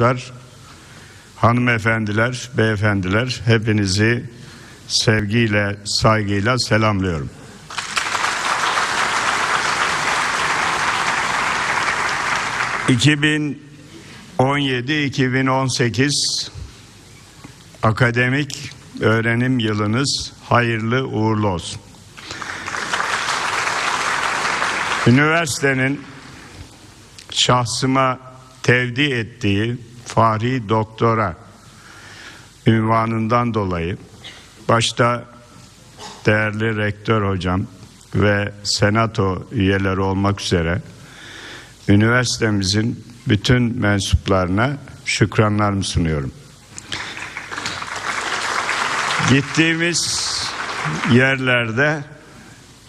arkadaşlar, hanımefendiler, beyefendiler hepinizi sevgiyle, saygıyla selamlıyorum. ...2017-2018 akademik öğrenim yılınız hayırlı uğurlu olsun. Üniversitenin şahsıma tevdi ettiği Fahri Doktora ünvanından dolayı başta değerli rektör hocam ve senato üyeleri olmak üzere üniversitemizin bütün mensuplarına şükranlarımı sunuyorum. Gittiğimiz yerlerde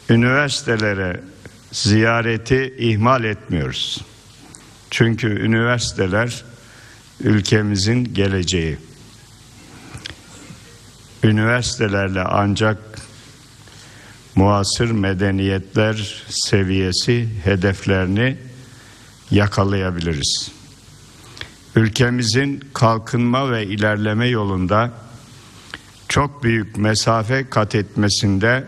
üniversitelere ziyareti ihmal etmiyoruz. Çünkü üniversiteler ülkemizin geleceği. Üniversitelerle ancak muasır medeniyetler seviyesi hedeflerini yakalayabiliriz. Ülkemizin kalkınma ve ilerleme yolunda çok büyük mesafe kat etmesinde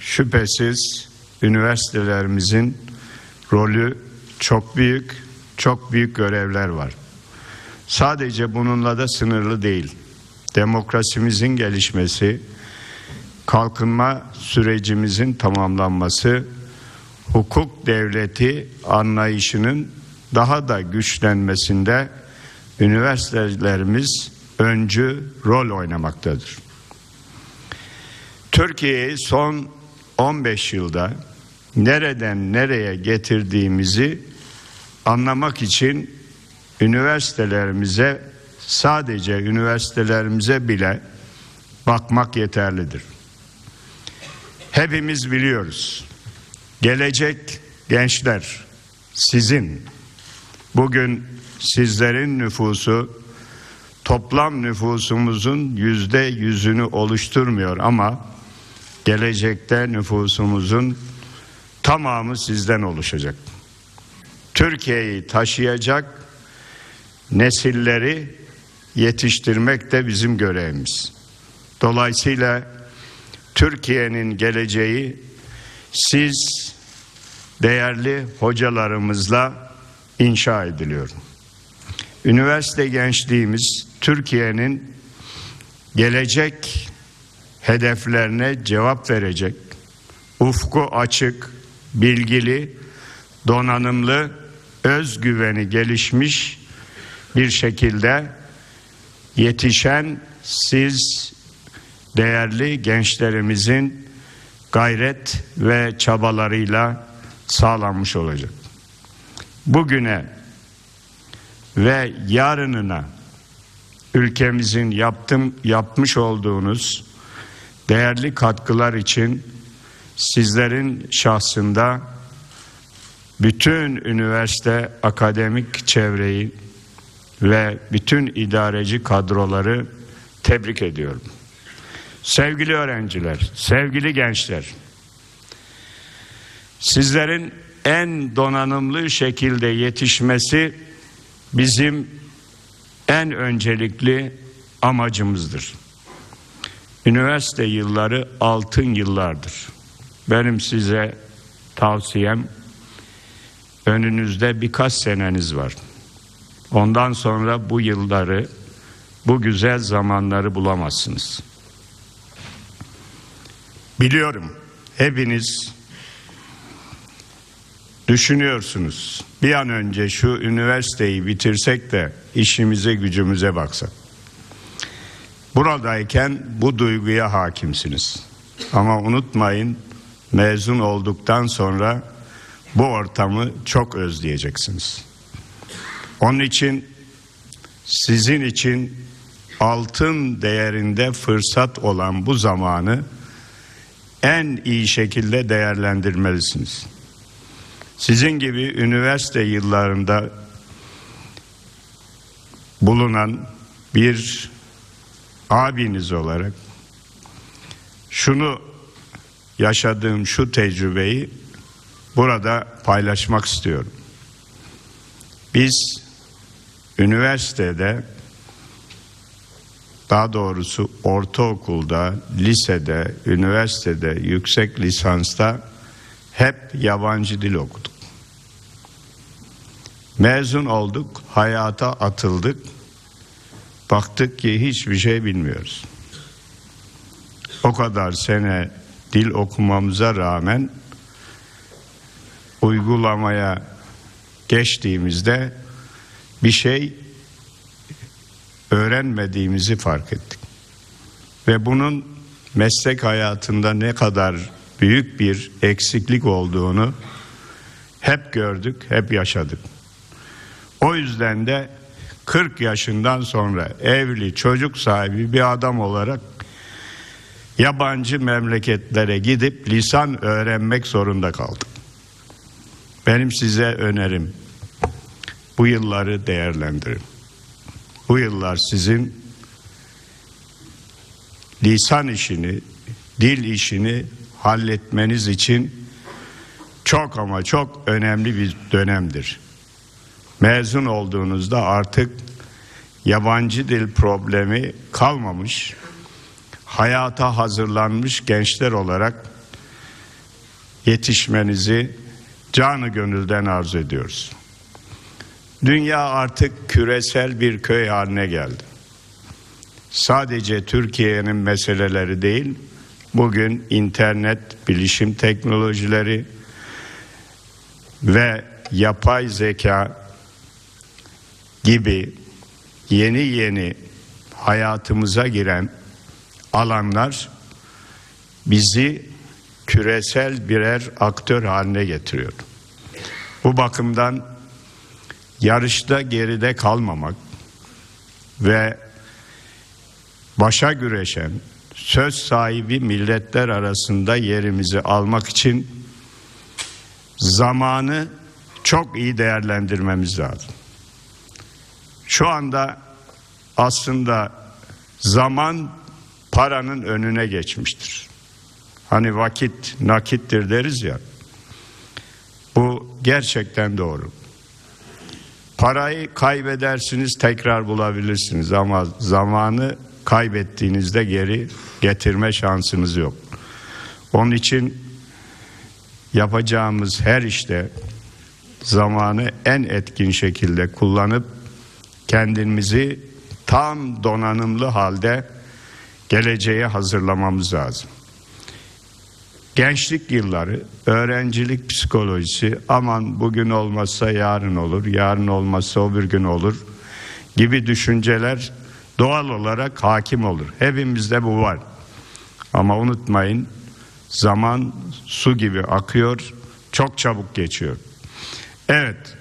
şüphesiz üniversitelerimizin rolü çok büyük, çok büyük görevler var. Sadece bununla da sınırlı değil. Demokrasimizin gelişmesi, kalkınma sürecimizin tamamlanması, hukuk devleti anlayışının daha da güçlenmesinde üniversitelerimiz öncü rol oynamaktadır. Türkiye'yi son 15 yılda nereden nereye getirdiğimizi anlamak için üniversitelerimize sadece üniversitelerimize bile bakmak yeterlidir. Hepimiz biliyoruz. Gelecek gençler sizin. Bugün sizlerin nüfusu toplam nüfusumuzun yüzde yüzünü oluşturmuyor ama gelecekte nüfusumuzun tamamı sizden oluşacak. Türkiye'yi taşıyacak nesilleri yetiştirmek de bizim görevimiz. Dolayısıyla Türkiye'nin geleceği siz değerli hocalarımızla inşa ediliyor. Üniversite gençliğimiz Türkiye'nin gelecek hedeflerine cevap verecek, ufku açık, bilgili, donanımlı, özgüveni gelişmiş bir şekilde yetişen siz değerli gençlerimizin gayret ve çabalarıyla sağlanmış olacak. Bugüne ve yarınına ülkemizin yaptım yapmış olduğunuz değerli katkılar için sizlerin şahsında bütün üniversite akademik çevreyi ve bütün idareci kadroları tebrik ediyorum. Sevgili öğrenciler, sevgili gençler, sizlerin en donanımlı şekilde yetişmesi bizim en öncelikli amacımızdır. Üniversite yılları altın yıllardır. Benim size tavsiyem önünüzde birkaç seneniz var. Ondan sonra bu yılları, bu güzel zamanları bulamazsınız. Biliyorum hepiniz düşünüyorsunuz. Bir an önce şu üniversiteyi bitirsek de işimize gücümüze baksak. Buradayken bu duyguya hakimsiniz. Ama unutmayın mezun olduktan sonra bu ortamı çok özleyeceksiniz. Onun için sizin için altın değerinde fırsat olan bu zamanı en iyi şekilde değerlendirmelisiniz. Sizin gibi üniversite yıllarında bulunan bir abiniz olarak şunu yaşadığım şu tecrübeyi burada paylaşmak istiyorum. Biz üniversitede daha doğrusu ortaokulda, lisede, üniversitede, yüksek lisansta hep yabancı dil okuduk. Mezun olduk, hayata atıldık. Baktık ki hiçbir şey bilmiyoruz. O kadar sene dil okumamıza rağmen uygulamaya geçtiğimizde bir şey öğrenmediğimizi fark ettik. Ve bunun meslek hayatında ne kadar büyük bir eksiklik olduğunu hep gördük, hep yaşadık. O yüzden de 40 yaşından sonra evli, çocuk sahibi bir adam olarak yabancı memleketlere gidip lisan öğrenmek zorunda kaldık. Benim size önerim bu yılları değerlendirin. Bu yıllar sizin lisan işini, dil işini halletmeniz için çok ama çok önemli bir dönemdir. Mezun olduğunuzda artık yabancı dil problemi kalmamış, hayata hazırlanmış gençler olarak yetişmenizi canı gönülden arzu ediyoruz. Dünya artık küresel bir köy haline geldi. Sadece Türkiye'nin meseleleri değil, bugün internet, bilişim teknolojileri ve yapay zeka gibi yeni yeni hayatımıza giren alanlar bizi küresel birer aktör haline getiriyor. Bu bakımdan yarışta geride kalmamak ve başa güreşen söz sahibi milletler arasında yerimizi almak için zamanı çok iyi değerlendirmemiz lazım. Şu anda aslında zaman paranın önüne geçmiştir. Hani vakit nakittir deriz ya. Bu gerçekten doğru. Parayı kaybedersiniz tekrar bulabilirsiniz ama zamanı kaybettiğinizde geri getirme şansınız yok. Onun için yapacağımız her işte zamanı en etkin şekilde kullanıp kendimizi tam donanımlı halde geleceğe hazırlamamız lazım. Gençlik yılları, öğrencilik psikolojisi, aman bugün olmazsa yarın olur, yarın olmazsa o bir gün olur gibi düşünceler doğal olarak hakim olur. Hepimizde bu var. Ama unutmayın zaman su gibi akıyor, çok çabuk geçiyor. Evet,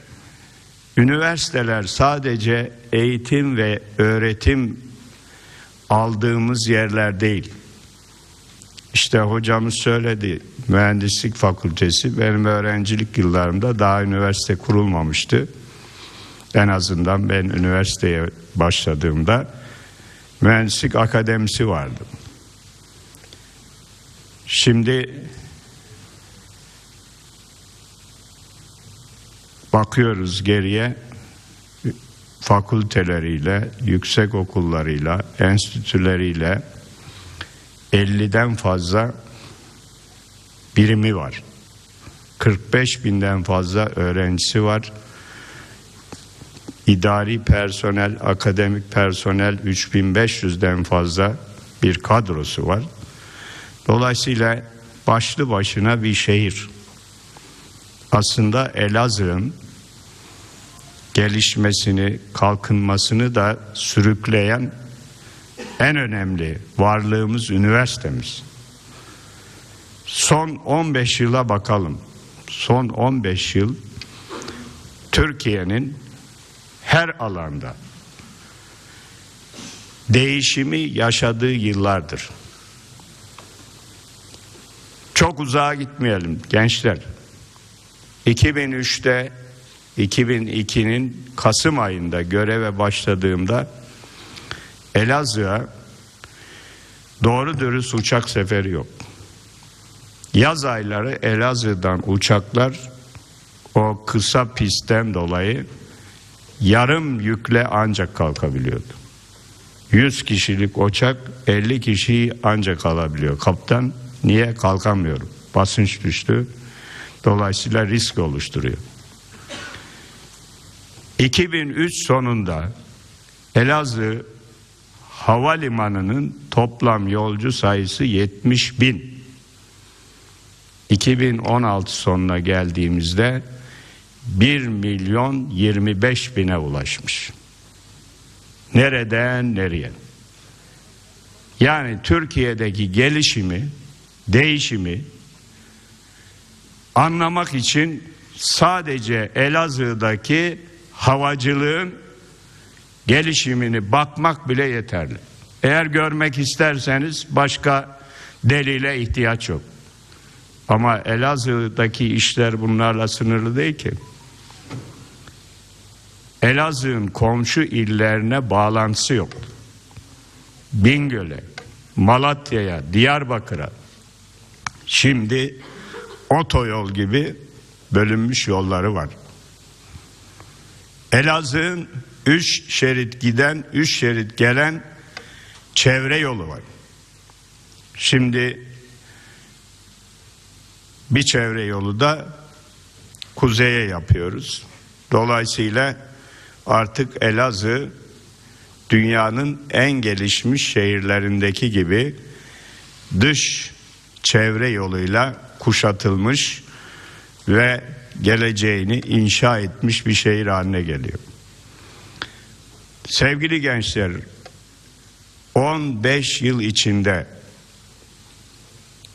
üniversiteler sadece eğitim ve öğretim aldığımız yerler değil. İşte hocamız söyledi mühendislik fakültesi benim öğrencilik yıllarımda daha üniversite kurulmamıştı. En azından ben üniversiteye başladığımda mühendislik akademisi vardı. Şimdi bakıyoruz geriye fakülteleriyle, yüksek okullarıyla, enstitüleriyle 50'den fazla birimi var. 45 binden fazla öğrencisi var. İdari personel, akademik personel 3500'den fazla bir kadrosu var. Dolayısıyla başlı başına bir şehir. Aslında Elazığ'ın gelişmesini, kalkınmasını da sürükleyen en önemli varlığımız üniversitemiz. Son 15 yıla bakalım. Son 15 yıl Türkiye'nin her alanda değişimi yaşadığı yıllardır. Çok uzağa gitmeyelim gençler. 2003'te 2002'nin Kasım ayında göreve başladığımda Elazığ'a doğru dürüst uçak seferi yok. Yaz ayları Elazığ'dan uçaklar o kısa pistten dolayı yarım yükle ancak kalkabiliyordu. 100 kişilik uçak 50 kişiyi ancak alabiliyor. Kaptan niye kalkamıyorum? Basınç düştü. Dolayısıyla risk oluşturuyor. 2003 sonunda Elazığ havalimanının toplam yolcu sayısı 70 bin. 2016 sonuna geldiğimizde 1 milyon 25 bine ulaşmış. Nereden nereye? Yani Türkiye'deki gelişimi, değişimi anlamak için sadece Elazığ'daki havacılığın gelişimini bakmak bile yeterli. Eğer görmek isterseniz başka delile ihtiyaç yok. Ama Elazığ'daki işler bunlarla sınırlı değil ki. Elazığ'ın komşu illerine bağlantısı yok. Bingöl'e, Malatya'ya, Diyarbakır'a şimdi otoyol gibi bölünmüş yolları var. Elazığ'ın üç şerit giden, üç şerit gelen çevre yolu var. Şimdi bir çevre yolu da kuzeye yapıyoruz. Dolayısıyla artık Elazığ dünyanın en gelişmiş şehirlerindeki gibi dış çevre yoluyla kuşatılmış ve geleceğini inşa etmiş bir şehir haline geliyor. Sevgili gençler 15 yıl içinde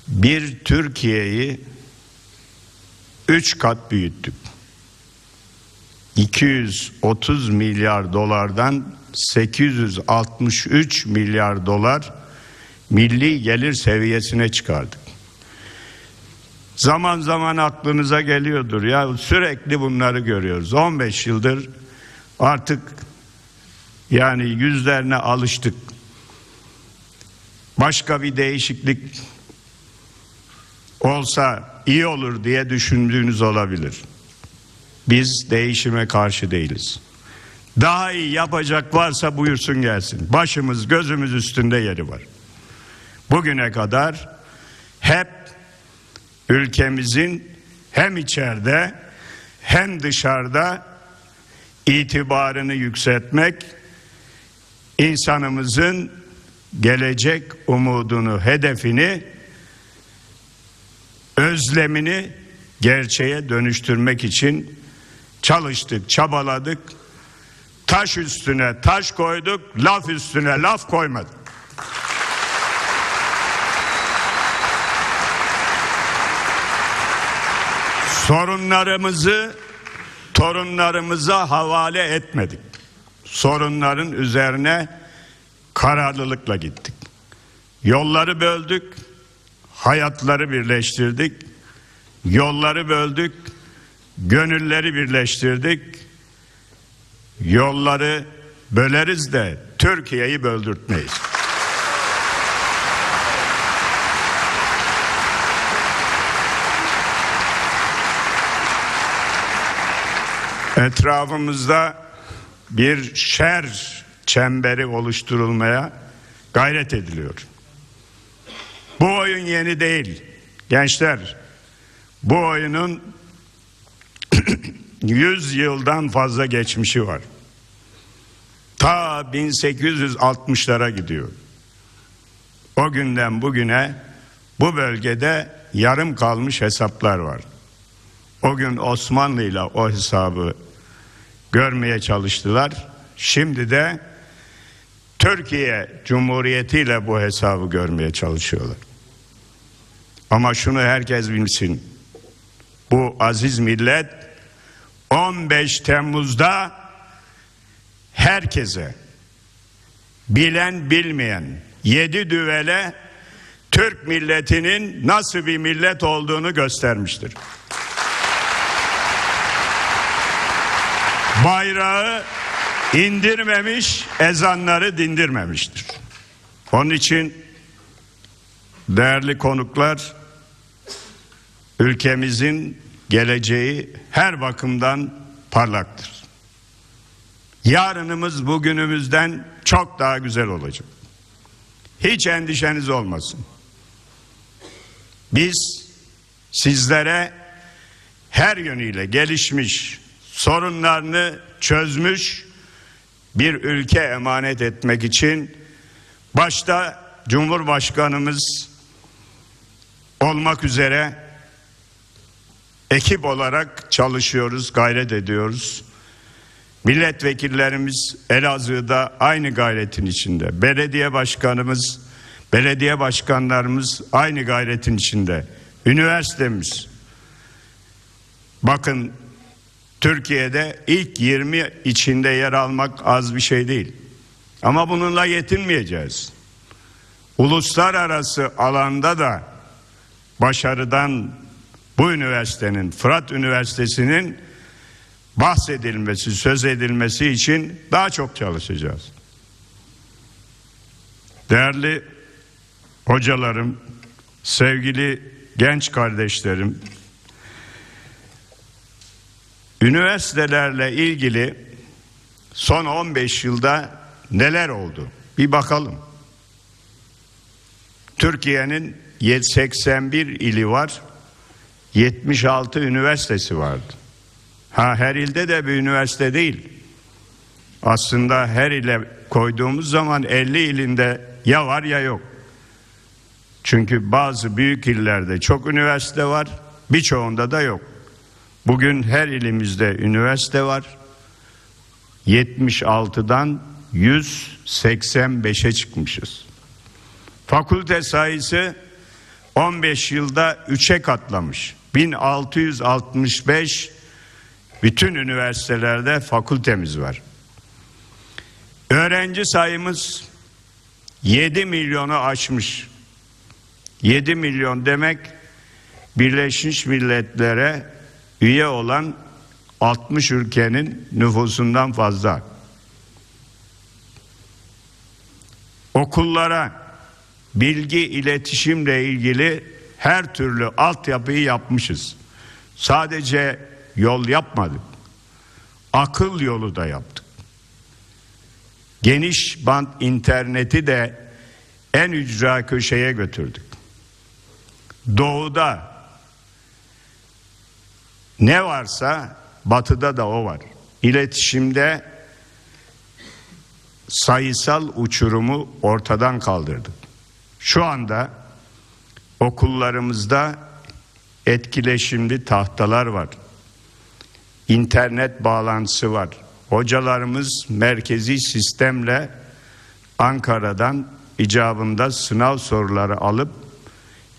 bir Türkiye'yi üç kat büyüttük. 230 milyar dolardan 863 milyar dolar milli gelir seviyesine çıkardık. Zaman zaman aklınıza geliyordur ya sürekli bunları görüyoruz. 15 yıldır artık yani yüzlerine alıştık. Başka bir değişiklik olsa iyi olur diye düşündüğünüz olabilir. Biz değişime karşı değiliz. Daha iyi yapacak varsa buyursun gelsin. Başımız gözümüz üstünde yeri var. Bugüne kadar hep ülkemizin hem içeride hem dışarıda itibarını yükseltmek, insanımızın gelecek umudunu, hedefini, özlemini gerçeğe dönüştürmek için çalıştık, çabaladık. Taş üstüne taş koyduk, laf üstüne laf koymadık. Sorunlarımızı torunlarımıza havale etmedik. Sorunların üzerine kararlılıkla gittik. Yolları böldük, hayatları birleştirdik. Yolları böldük, gönülleri birleştirdik. Yolları böleriz de Türkiye'yi böldürtmeyiz. Etrafımızda bir şer çemberi oluşturulmaya gayret ediliyor. Bu oyun yeni değil. Gençler, bu oyunun 100 yıldan fazla geçmişi var. Ta 1860'lara gidiyor. O günden bugüne bu bölgede yarım kalmış hesaplar var. O gün Osmanlı ile o hesabı görmeye çalıştılar. Şimdi de Türkiye Cumhuriyeti ile bu hesabı görmeye çalışıyorlar. Ama şunu herkes bilsin. Bu aziz millet 15 Temmuz'da herkese bilen bilmeyen yedi düvele Türk milletinin nasıl bir millet olduğunu göstermiştir. Bayrağı indirmemiş, ezanları dindirmemiştir. Onun için değerli konuklar ülkemizin geleceği her bakımdan parlaktır. Yarınımız bugünümüzden çok daha güzel olacak. Hiç endişeniz olmasın. Biz sizlere her yönüyle gelişmiş, sorunlarını çözmüş bir ülke emanet etmek için başta Cumhurbaşkanımız olmak üzere ekip olarak çalışıyoruz, gayret ediyoruz. Milletvekillerimiz Elazığ'da aynı gayretin içinde. Belediye başkanımız, belediye başkanlarımız aynı gayretin içinde. Üniversitemiz. Bakın Türkiye'de ilk 20 içinde yer almak az bir şey değil. Ama bununla yetinmeyeceğiz. Uluslararası alanda da başarıdan bu üniversitenin, Fırat Üniversitesi'nin bahsedilmesi, söz edilmesi için daha çok çalışacağız. Değerli hocalarım, sevgili genç kardeşlerim, üniversitelerle ilgili son 15 yılda neler oldu? Bir bakalım. Türkiye'nin 81 ili var, 76 üniversitesi vardı. Ha her ilde de bir üniversite değil. Aslında her ile koyduğumuz zaman 50 ilinde ya var ya yok. Çünkü bazı büyük illerde çok üniversite var, birçoğunda da yok. Bugün her ilimizde üniversite var. 76'dan 185'e çıkmışız. Fakülte sayısı 15 yılda 3'e katlamış. 1665 bütün üniversitelerde fakültemiz var. Öğrenci sayımız 7 milyonu aşmış. 7 milyon demek Birleşmiş Milletler'e üye olan 60 ülkenin nüfusundan fazla. Okullara bilgi iletişimle ilgili her türlü altyapıyı yapmışız. Sadece yol yapmadık. Akıl yolu da yaptık. Geniş band interneti de en ücra köşeye götürdük. Doğuda ne varsa batıda da o var. İletişimde sayısal uçurumu ortadan kaldırdık. Şu anda okullarımızda etkileşimli tahtalar var. İnternet bağlantısı var. Hocalarımız merkezi sistemle Ankara'dan icabında sınav soruları alıp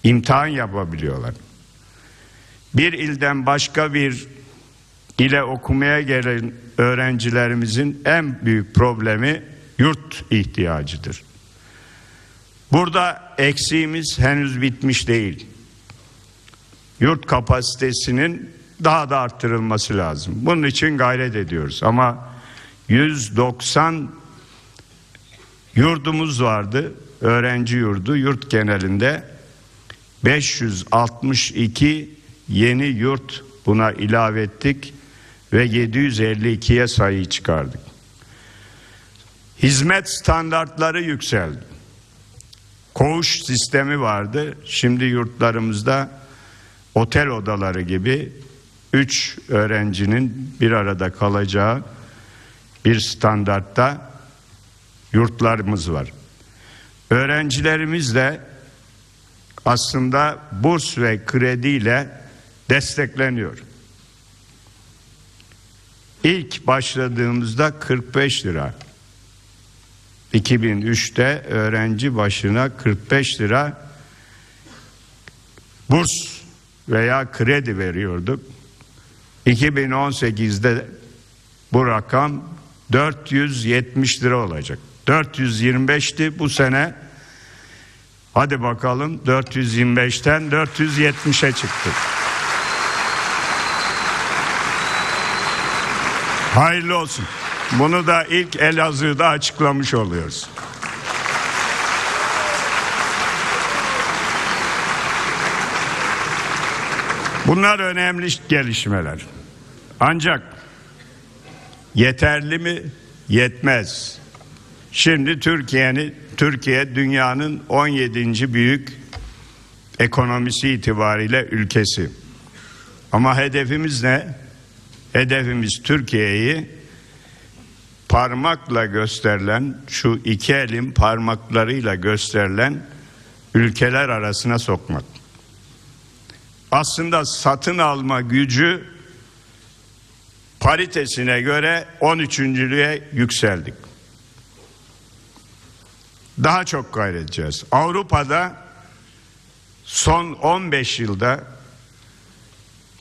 imtihan yapabiliyorlar. Bir ilden başka bir ile okumaya gelen öğrencilerimizin en büyük problemi yurt ihtiyacıdır. Burada eksiğimiz henüz bitmiş değil. Yurt kapasitesinin daha da arttırılması lazım. Bunun için gayret ediyoruz ama 190 yurdumuz vardı. Öğrenci yurdu yurt genelinde 562 yeni yurt buna ilave ettik ve 752'ye sayı çıkardık. Hizmet standartları yükseldi. Koğuş sistemi vardı. Şimdi yurtlarımızda otel odaları gibi üç öğrencinin bir arada kalacağı bir standartta yurtlarımız var. Öğrencilerimiz de aslında burs ve krediyle destekleniyor. İlk başladığımızda 45 lira. 2003'te öğrenci başına 45 lira burs veya kredi veriyorduk. 2018'de bu rakam 470 lira olacak. 425'ti bu sene. Hadi bakalım 425'ten 470'e çıktı. Hayırlı olsun. Bunu da ilk Elazığ'da açıklamış oluyoruz. Bunlar önemli gelişmeler. Ancak yeterli mi? yetmez. Şimdi Türkiye'nin Türkiye dünyanın 17. büyük ekonomisi itibariyle ülkesi. Ama hedefimiz ne? Hedefimiz Türkiye'yi parmakla gösterilen şu iki elin parmaklarıyla gösterilen ülkeler arasına sokmak. Aslında satın alma gücü paritesine göre 13.lüğe yükseldik. Daha çok gayredeceğiz. Avrupa'da son 15 yılda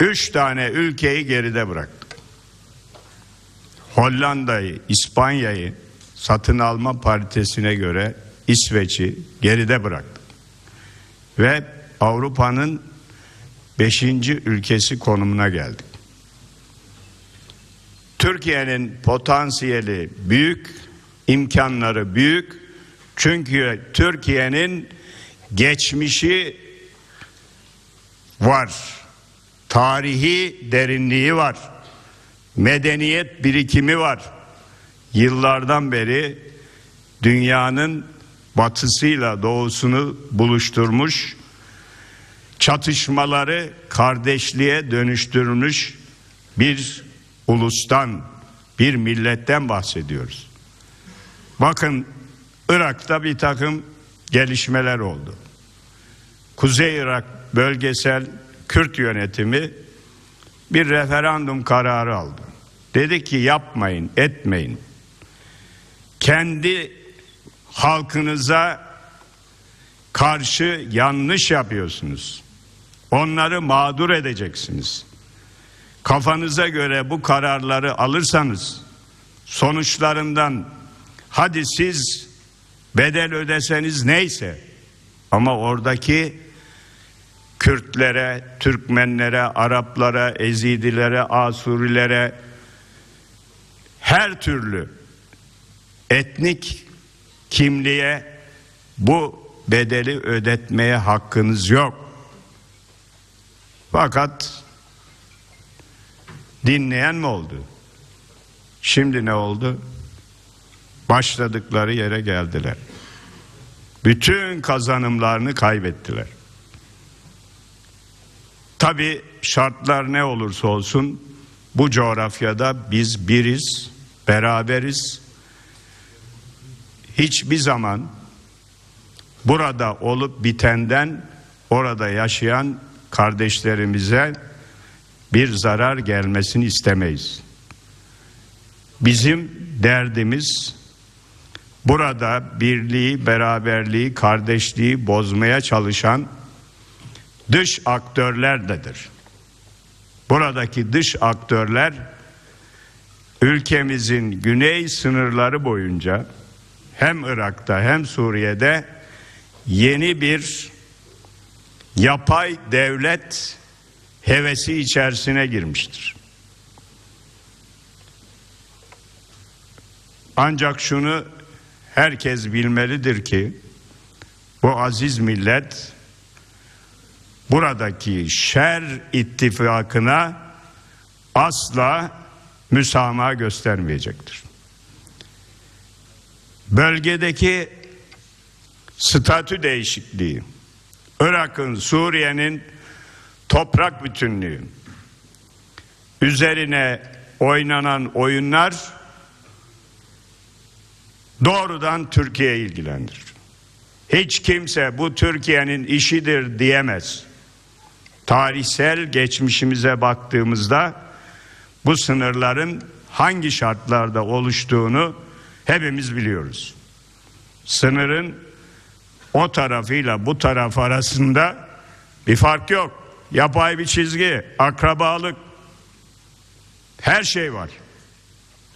3 tane ülkeyi geride bıraktık. Hollanda'yı, İspanya'yı satın alma paritesine göre İsveç'i geride bıraktık. Ve Avrupa'nın 5. ülkesi konumuna geldik. Türkiye'nin potansiyeli büyük, imkanları büyük. Çünkü Türkiye'nin geçmişi var. Tarihi derinliği var. Medeniyet birikimi var. Yıllardan beri dünyanın batısıyla doğusunu buluşturmuş, çatışmaları kardeşliğe dönüştürmüş bir ulustan, bir milletten bahsediyoruz. Bakın Irak'ta bir takım gelişmeler oldu. Kuzey Irak bölgesel Kürt yönetimi bir referandum kararı aldı. Dedi ki yapmayın, etmeyin. Kendi halkınıza karşı yanlış yapıyorsunuz. Onları mağdur edeceksiniz. Kafanıza göre bu kararları alırsanız sonuçlarından hadi siz bedel ödeseniz neyse ama oradaki Kürtlere, Türkmenlere, Araplara, Ezidilere, Asurilere her türlü etnik kimliğe bu bedeli ödetmeye hakkınız yok. Fakat dinleyen mi oldu? Şimdi ne oldu? Başladıkları yere geldiler. Bütün kazanımlarını kaybettiler. Tabi şartlar ne olursa olsun bu coğrafyada biz biriz, beraberiz. Hiçbir zaman burada olup bitenden orada yaşayan kardeşlerimize bir zarar gelmesini istemeyiz. Bizim derdimiz burada birliği, beraberliği, kardeşliği bozmaya çalışan dış aktörlerdedir. Buradaki dış aktörler ülkemizin güney sınırları boyunca hem Irak'ta hem Suriye'de yeni bir yapay devlet hevesi içerisine girmiştir. Ancak şunu herkes bilmelidir ki bu aziz millet buradaki şer ittifakına asla müsamaha göstermeyecektir. Bölgedeki statü değişikliği, Irak'ın, Suriye'nin toprak bütünlüğü, üzerine oynanan oyunlar doğrudan Türkiye'yi ilgilendirir. Hiç kimse bu Türkiye'nin işidir diyemez. Tarihsel geçmişimize baktığımızda bu sınırların hangi şartlarda oluştuğunu hepimiz biliyoruz. Sınırın o tarafıyla bu taraf arasında bir fark yok. Yapay bir çizgi, akrabalık her şey var.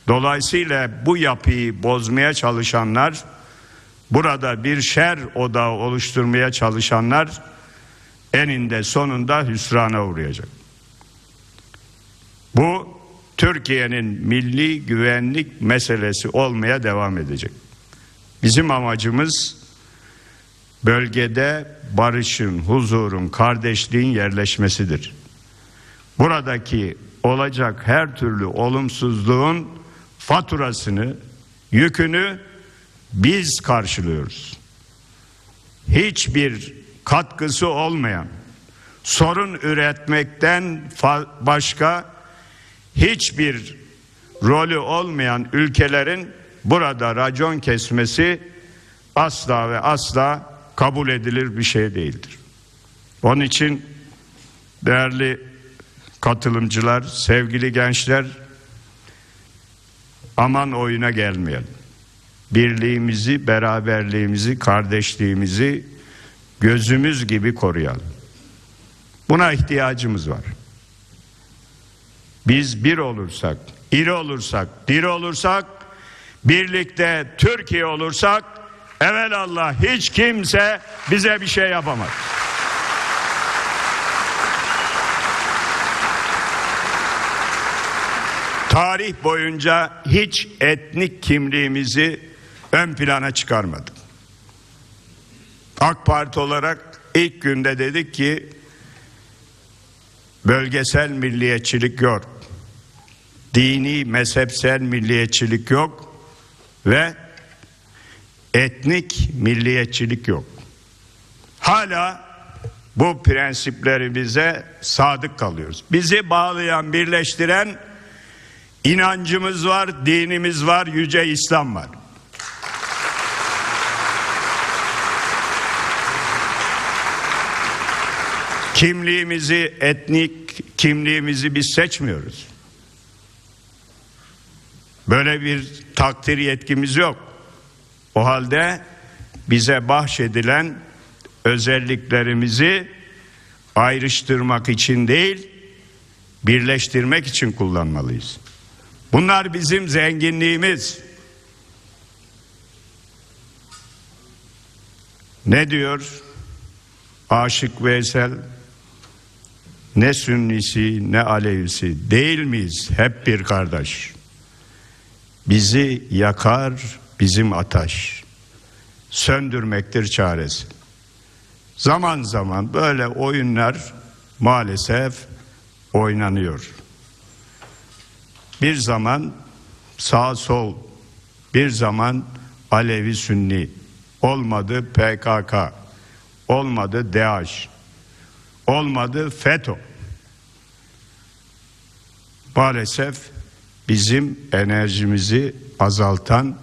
Dolayısıyla bu yapıyı bozmaya çalışanlar, burada bir şer odağı oluşturmaya çalışanlar eninde sonunda hüsrana uğrayacak. Bu Türkiye'nin milli güvenlik meselesi olmaya devam edecek. Bizim amacımız bölgede barışın, huzurun, kardeşliğin yerleşmesidir. Buradaki olacak her türlü olumsuzluğun faturasını yükünü biz karşılıyoruz. Hiçbir katkısı olmayan, sorun üretmekten başka hiçbir rolü olmayan ülkelerin burada racon kesmesi asla ve asla kabul edilir bir şey değildir. Onun için değerli katılımcılar, sevgili gençler aman oyuna gelmeyelim. Birliğimizi, beraberliğimizi, kardeşliğimizi gözümüz gibi koruyalım. Buna ihtiyacımız var. Biz bir olursak, iri olursak, diri olursak, birlikte Türkiye olursak, evelallah hiç kimse bize bir şey yapamaz. Tarih boyunca hiç etnik kimliğimizi ön plana çıkarmadık. AK Parti olarak ilk günde dedik ki bölgesel milliyetçilik yok. Dini, mezhepsel milliyetçilik yok ve etnik milliyetçilik yok. Hala bu prensiplerimize sadık kalıyoruz. Bizi bağlayan, birleştiren inancımız var, dinimiz var, yüce İslam var. Kimliğimizi, etnik kimliğimizi biz seçmiyoruz. Böyle bir takdir yetkimiz yok. O halde bize bahşedilen özelliklerimizi ayrıştırmak için değil, birleştirmek için kullanmalıyız. Bunlar bizim zenginliğimiz. Ne diyor Aşık Veysel? Ne Sünnisi ne Alevisi değil miyiz hep bir kardeş? Bizi yakar bizim ataş. Söndürmektir çaresi. Zaman zaman böyle oyunlar maalesef oynanıyor. Bir zaman sağ sol, bir zaman Alevi Sünni, olmadı PKK, olmadı DAEŞ, olmadı FETÖ. Maalesef bizim enerjimizi azaltan,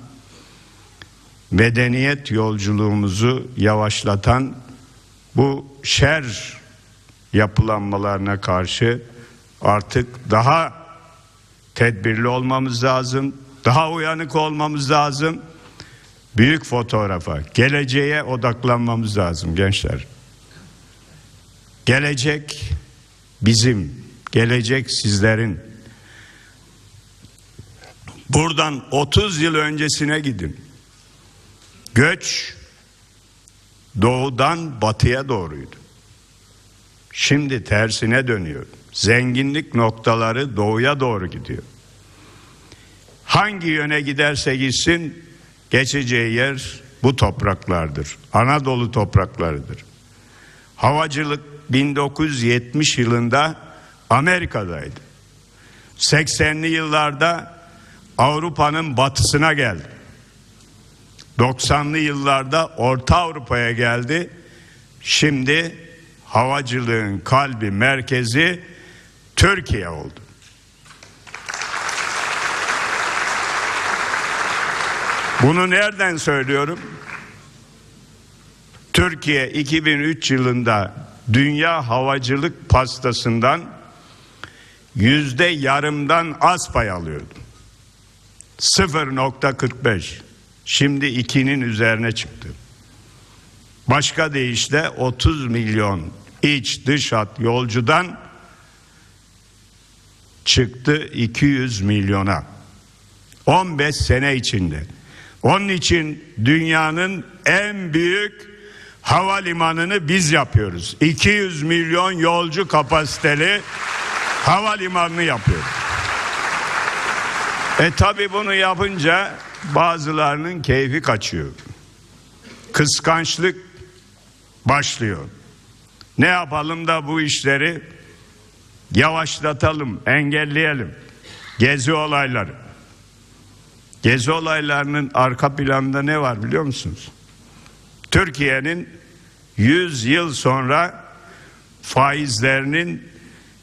medeniyet yolculuğumuzu yavaşlatan bu şer yapılanmalarına karşı artık daha tedbirli olmamız lazım, daha uyanık olmamız lazım. Büyük fotoğrafa, geleceğe odaklanmamız lazım gençler. Gelecek bizim, gelecek sizlerin. Buradan 30 yıl öncesine gidin. Göç doğudan batıya doğruydu. Şimdi tersine dönüyor. Zenginlik noktaları doğuya doğru gidiyor. Hangi yöne giderse gitsin geçeceği yer bu topraklardır. Anadolu topraklarıdır. Havacılık 1970 yılında Amerika'daydı. 80'li yıllarda Avrupa'nın batısına geldi. 90'lı yıllarda Orta Avrupa'ya geldi. Şimdi havacılığın kalbi merkezi Türkiye oldu. Bunu nereden söylüyorum? Türkiye 2003 yılında dünya havacılık pastasından yüzde yarımdan az pay alıyordu. 0.45 şimdi 2'nin üzerine çıktı. Başka deyişle 30 milyon iç dış hat yolcudan çıktı 200 milyona. 15 sene içinde. Onun için dünyanın en büyük havalimanını biz yapıyoruz. 200 milyon yolcu kapasiteli havalimanını yapıyoruz. E tabi bunu yapınca bazılarının keyfi kaçıyor. Kıskançlık başlıyor. Ne yapalım da bu işleri yavaşlatalım, engelleyelim. Gezi olayları. Gezi olaylarının arka planında ne var biliyor musunuz? Türkiye'nin 100 yıl sonra faizlerinin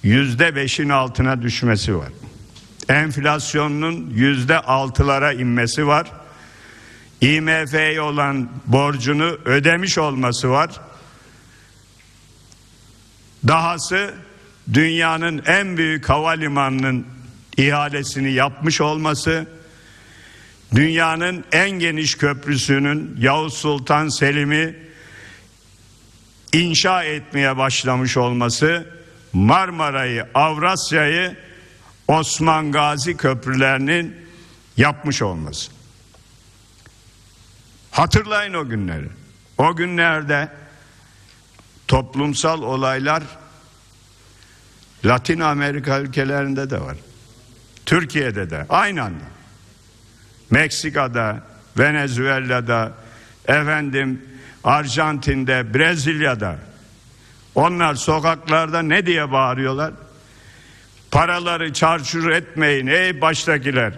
yüzde beşin altına düşmesi var. Enflasyonun yüzde altılara inmesi var. IMF'ye olan borcunu ödemiş olması var. Dahası dünyanın en büyük havalimanının ihalesini yapmış olması, dünyanın en geniş köprüsünün Yavuz Sultan Selim'i inşa etmeye başlamış olması, Marmara'yı, Avrasya'yı Osman Gazi köprülerinin yapmış olması. Hatırlayın o günleri. O günlerde toplumsal olaylar Latin Amerika ülkelerinde de var. Türkiye'de de aynı anda. Meksika'da, Venezuela'da, efendim Arjantin'de, Brezilya'da. Onlar sokaklarda ne diye bağırıyorlar? Paraları çarçur etmeyin ey baştakiler.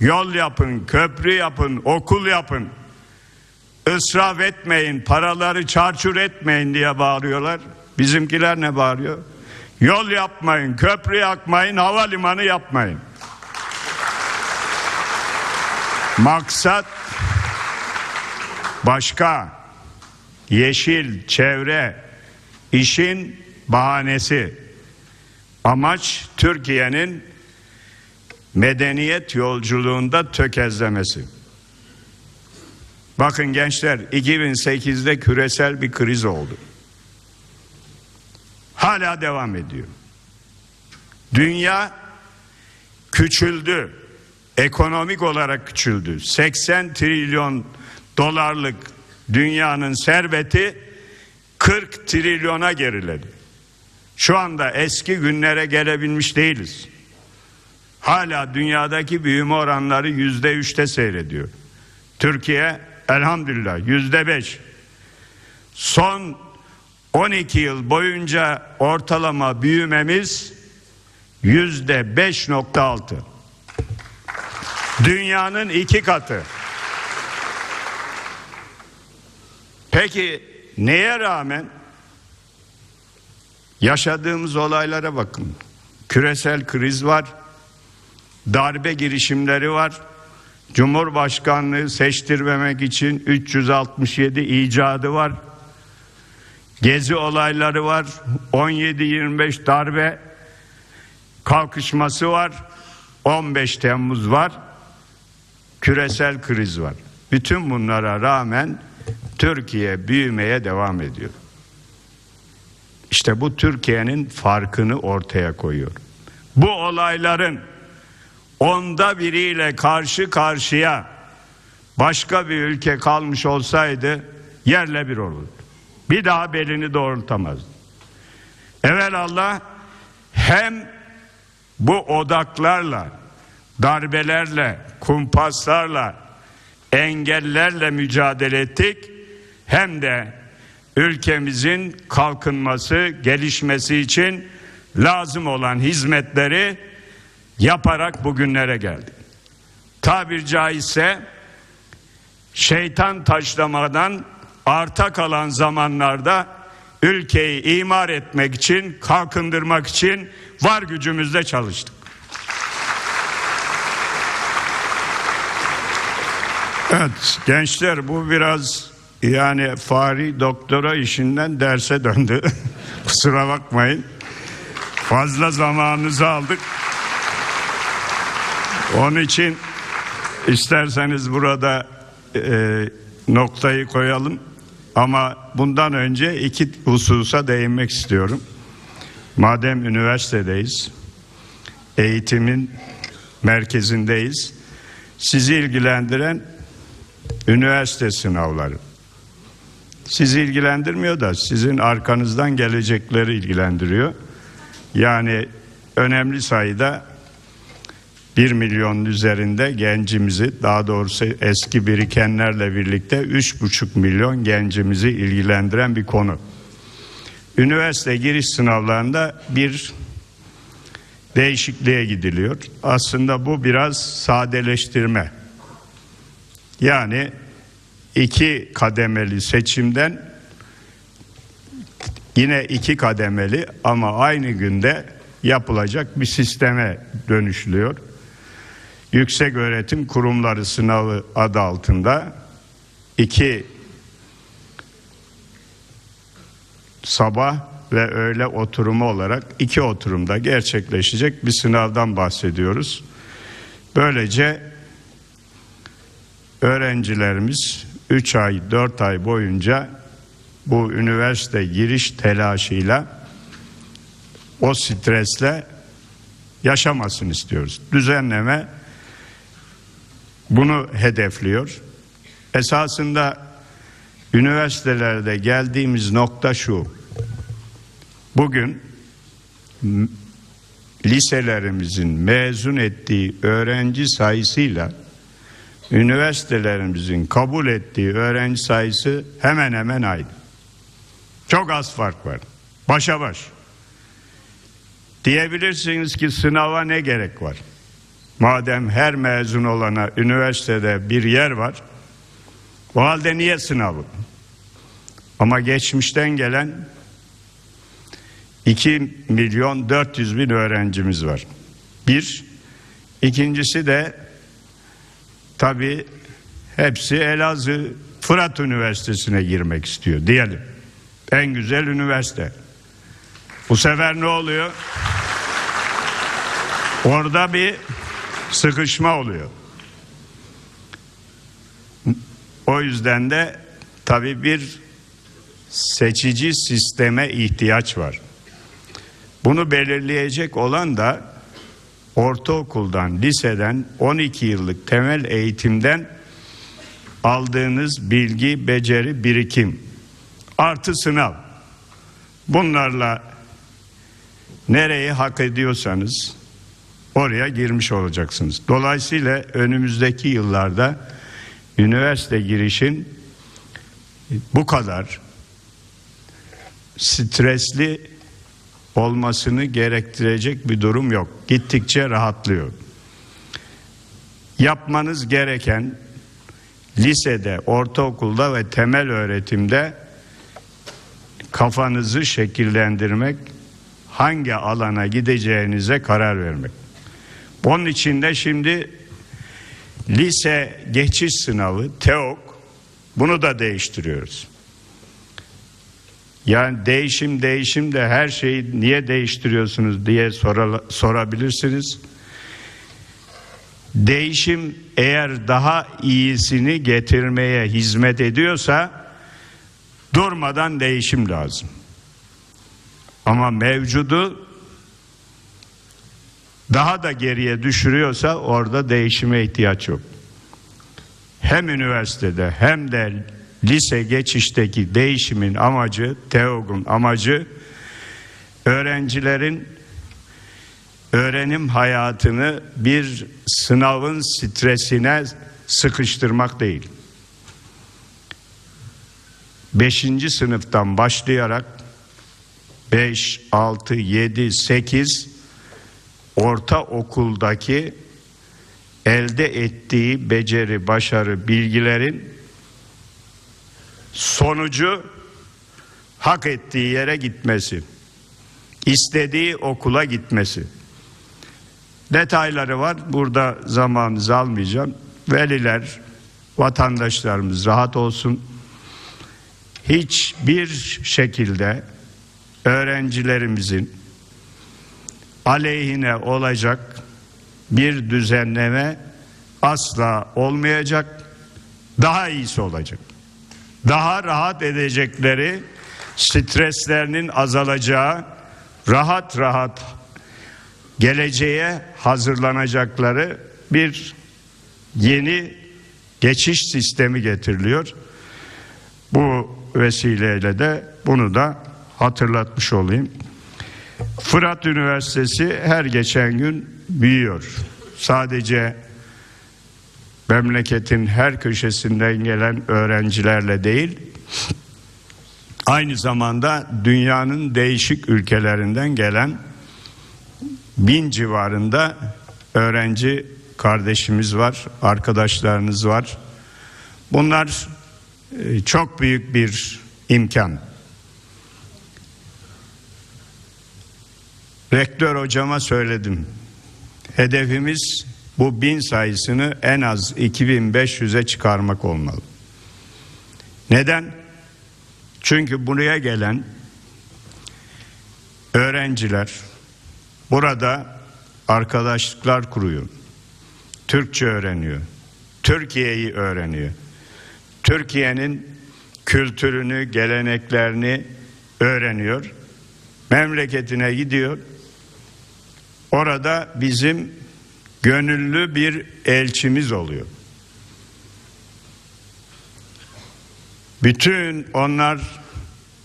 Yol yapın, köprü yapın, okul yapın. Israf etmeyin, paraları çarçur etmeyin diye bağırıyorlar. Bizimkiler ne bağırıyor? Yol yapmayın, köprü yapmayın, havalimanı yapmayın. Maksat başka. Yeşil, çevre, işin bahanesi. Amaç Türkiye'nin medeniyet yolculuğunda tökezlemesi. Bakın gençler 2008'de küresel bir kriz oldu. Hala devam ediyor. Dünya küçüldü. Ekonomik olarak küçüldü. 80 trilyon dolarlık dünyanın serveti 40 trilyona geriledi. Şu anda eski günlere gelebilmiş değiliz. Hala dünyadaki büyüme oranları yüzde üçte seyrediyor. Türkiye elhamdülillah yüzde beş. Son 12 yıl boyunca ortalama büyümemiz yüzde beş nokta altı. Dünyanın iki katı. Peki neye rağmen yaşadığımız olaylara bakın. Küresel kriz var. Darbe girişimleri var. Cumhurbaşkanlığı seçtirmemek için 367 icadı var. Gezi olayları var. 17-25 darbe kalkışması var. 15 Temmuz var. Küresel kriz var. Bütün bunlara rağmen Türkiye büyümeye devam ediyor. İşte bu Türkiye'nin farkını ortaya koyuyor. Bu olayların onda biriyle karşı karşıya başka bir ülke kalmış olsaydı yerle bir olurdu. Bir daha belini doğrultamazdı. Evvel Allah hem bu odaklarla, darbelerle, kumpaslarla, engellerle mücadele ettik hem de ülkemizin kalkınması, gelişmesi için lazım olan hizmetleri yaparak bugünlere geldik. Tabir caizse şeytan taşlamadan arta kalan zamanlarda ülkeyi imar etmek için, kalkındırmak için var gücümüzle çalıştık. Evet gençler bu biraz yani fari doktora işinden derse döndü. Kusura bakmayın. Fazla zamanınızı aldık. Onun için isterseniz burada e, noktayı koyalım. Ama bundan önce iki hususa değinmek istiyorum. Madem üniversitedeyiz, eğitimin merkezindeyiz. Sizi ilgilendiren üniversite sınavları. Sizi ilgilendirmiyor da sizin arkanızdan gelecekleri ilgilendiriyor. Yani önemli sayıda 1 milyonun üzerinde gencimizi daha doğrusu eski birikenlerle birlikte 3,5 milyon gencimizi ilgilendiren bir konu. Üniversite giriş sınavlarında bir değişikliğe gidiliyor. Aslında bu biraz sadeleştirme. Yani iki kademeli seçimden yine iki kademeli ama aynı günde yapılacak bir sisteme dönüşülüyor. Yüksek Öğretim Kurumları Sınavı adı altında iki sabah ve öğle oturumu olarak iki oturumda gerçekleşecek bir sınavdan bahsediyoruz. Böylece öğrencilerimiz 3 ay 4 ay boyunca bu üniversite giriş telaşıyla o stresle yaşamasın istiyoruz. Düzenleme bunu hedefliyor. Esasında üniversitelerde geldiğimiz nokta şu. Bugün liselerimizin mezun ettiği öğrenci sayısıyla üniversitelerimizin kabul ettiği öğrenci sayısı hemen hemen aynı. Çok az fark var. Başa baş. Diyebilirsiniz ki sınava ne gerek var? Madem her mezun olana üniversitede bir yer var, o halde niye sınavı? Ama geçmişten gelen 2 milyon 400 bin öğrencimiz var. Bir. ikincisi de tabi hepsi Elazığ Fırat Üniversitesi'ne girmek istiyor diyelim. En güzel üniversite. Bu sefer ne oluyor? Orada bir sıkışma oluyor. O yüzden de tabii bir seçici sisteme ihtiyaç var. Bunu belirleyecek olan da ortaokuldan, liseden 12 yıllık temel eğitimden aldığınız bilgi, beceri, birikim artı sınav. Bunlarla nereyi hak ediyorsanız oraya girmiş olacaksınız. Dolayısıyla önümüzdeki yıllarda üniversite girişin bu kadar stresli olmasını gerektirecek bir durum yok. Gittikçe rahatlıyor. Yapmanız gereken lisede, ortaokulda ve temel öğretimde kafanızı şekillendirmek, hangi alana gideceğinize karar vermek. Onun için de şimdi lise geçiş sınavı TEOK bunu da değiştiriyoruz. Yani değişim değişim de her şeyi niye değiştiriyorsunuz diye sora, sorabilirsiniz. Değişim eğer daha iyisini getirmeye hizmet ediyorsa durmadan değişim lazım. Ama mevcudu daha da geriye düşürüyorsa orada değişime ihtiyaç yok. Hem üniversitede hem de lise geçişteki değişimin amacı, TEOG'un amacı öğrencilerin öğrenim hayatını bir sınavın stresine sıkıştırmak değil. Beşinci sınıftan başlayarak 5, 6, 7, 8 ortaokuldaki elde ettiği beceri, başarı, bilgilerin sonucu hak ettiği yere gitmesi, istediği okula gitmesi. Detayları var. Burada zamanınızı almayacağım. Veliler, vatandaşlarımız rahat olsun. Hiçbir şekilde öğrencilerimizin aleyhine olacak bir düzenleme asla olmayacak. Daha iyisi olacak. Daha rahat edecekleri, streslerinin azalacağı, rahat rahat geleceğe hazırlanacakları bir yeni geçiş sistemi getiriliyor. Bu vesileyle de bunu da hatırlatmış olayım. Fırat Üniversitesi her geçen gün büyüyor. Sadece memleketin her köşesinden gelen öğrencilerle değil, aynı zamanda dünyanın değişik ülkelerinden gelen bin civarında öğrenci kardeşimiz var, arkadaşlarınız var. Bunlar e, çok büyük bir imkan. Rektör hocama söyledim. Hedefimiz bu bin sayısını en az 2500'e çıkarmak olmalı. Neden? Çünkü buraya gelen öğrenciler burada arkadaşlıklar kuruyor. Türkçe öğreniyor. Türkiye'yi öğreniyor. Türkiye'nin kültürünü, geleneklerini öğreniyor. Memleketine gidiyor. Orada bizim gönüllü bir elçimiz oluyor. Bütün onlar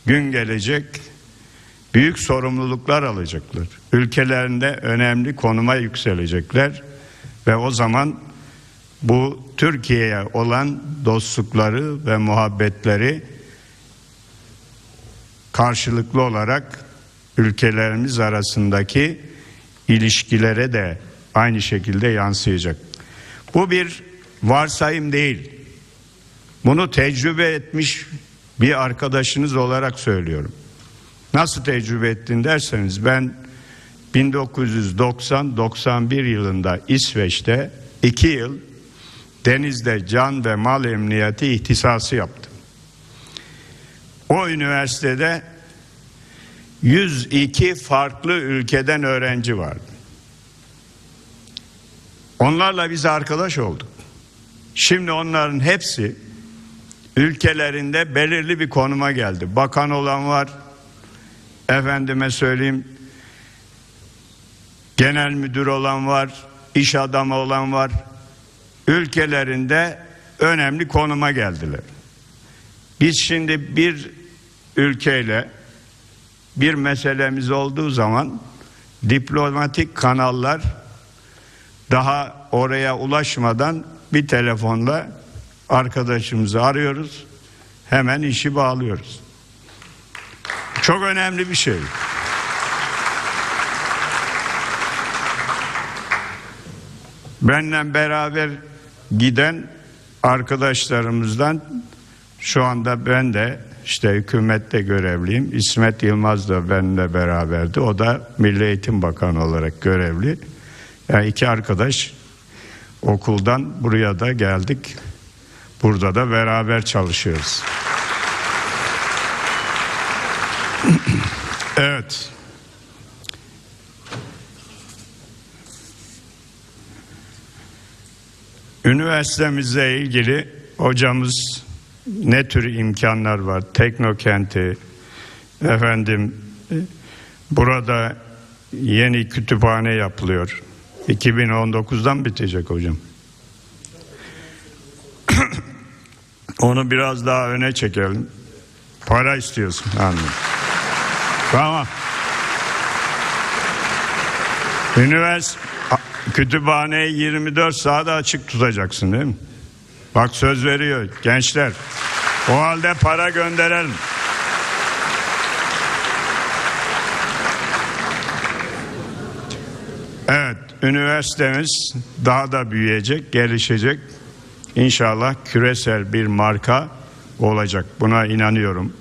gün gelecek büyük sorumluluklar alacaklar. Ülkelerinde önemli konuma yükselecekler ve o zaman bu Türkiye'ye olan dostlukları ve muhabbetleri karşılıklı olarak ülkelerimiz arasındaki ilişkilere de aynı şekilde yansıyacak. Bu bir varsayım değil. Bunu tecrübe etmiş bir arkadaşınız olarak söylüyorum. Nasıl tecrübe ettin derseniz ben 1990-91 yılında İsveç'te 2 yıl denizde can ve mal emniyeti ihtisası yaptım. O üniversitede 102 farklı ülkeden öğrenci vardı. Onlarla biz arkadaş olduk. Şimdi onların hepsi ülkelerinde belirli bir konuma geldi. Bakan olan var, efendime söyleyeyim genel müdür olan var, iş adamı olan var. Ülkelerinde önemli konuma geldiler. Biz şimdi bir ülkeyle bir meselemiz olduğu zaman diplomatik kanallar daha oraya ulaşmadan bir telefonla arkadaşımızı arıyoruz. Hemen işi bağlıyoruz. Çok önemli bir şey. Benle beraber giden arkadaşlarımızdan şu anda ben de işte hükümette görevliyim. İsmet Yılmaz da benimle beraberdi. O da Milli Eğitim Bakanı olarak görevli. Yani iki arkadaş okuldan buraya da geldik. Burada da beraber çalışıyoruz. evet. Üniversitemizle ilgili hocamız ne tür imkanlar var? Teknokenti, efendim burada yeni kütüphane yapılıyor. 2019'dan bitecek hocam. Onu biraz daha öne çekelim. Para istiyorsun. Anladım. Tamam. Üniversite kütüphaneyi 24 saat açık tutacaksın değil mi? Bak söz veriyor gençler. O halde para gönderelim. Evet, üniversitemiz daha da büyüyecek, gelişecek. İnşallah küresel bir marka olacak. Buna inanıyorum.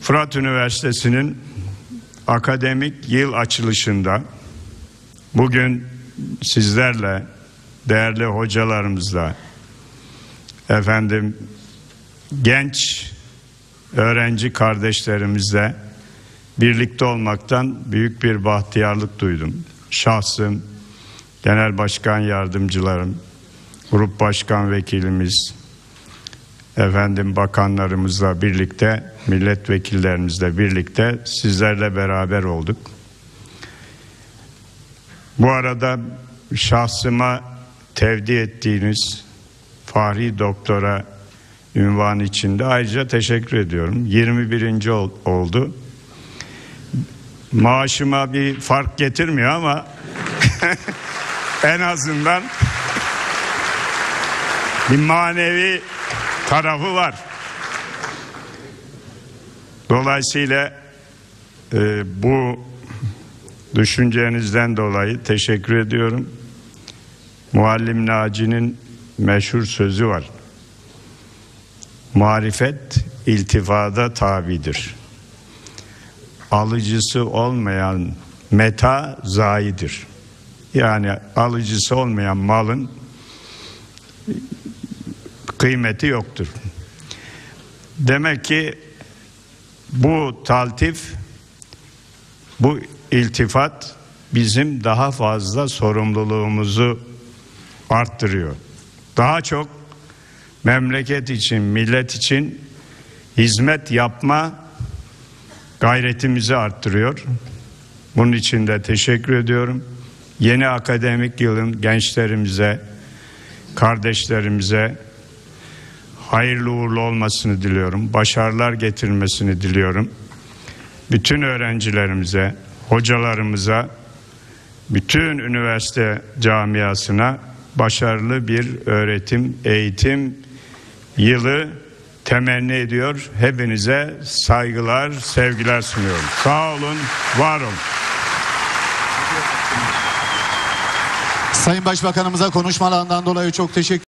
Fırat Üniversitesi'nin akademik yıl açılışında bugün sizlerle değerli hocalarımızla efendim genç öğrenci kardeşlerimizle birlikte olmaktan büyük bir bahtiyarlık duydum. Şahsım, genel başkan yardımcılarım, grup başkan vekilimiz, efendim bakanlarımızla birlikte, milletvekillerimizle birlikte sizlerle beraber olduk. Bu arada şahsıma tevdi ettiğiniz Fahri Doktora ünvan içinde ayrıca teşekkür ediyorum. 21. Ol, oldu. Maaşıma bir fark getirmiyor ama en azından bir manevi tarafı var. Dolayısıyla e, bu düşüncenizden dolayı teşekkür ediyorum. Muallim Naci'nin meşhur sözü var. Marifet iltifada tabidir. Alıcısı olmayan meta zayidir. Yani alıcısı olmayan malın kıymeti yoktur. Demek ki bu taltif, bu iltifat bizim daha fazla sorumluluğumuzu arttırıyor. Daha çok memleket için, millet için hizmet yapma gayretimizi arttırıyor. Bunun için de teşekkür ediyorum. Yeni akademik yılın gençlerimize, kardeşlerimize hayırlı uğurlu olmasını diliyorum. Başarılar getirmesini diliyorum. Bütün öğrencilerimize, hocalarımıza, bütün üniversite camiasına başarılı bir öğretim, eğitim yılı temenni ediyor. Hepinize saygılar, sevgiler sunuyorum. Sağ olun, var olun. Sayın Başbakanımıza konuşmalarından dolayı çok teşekkür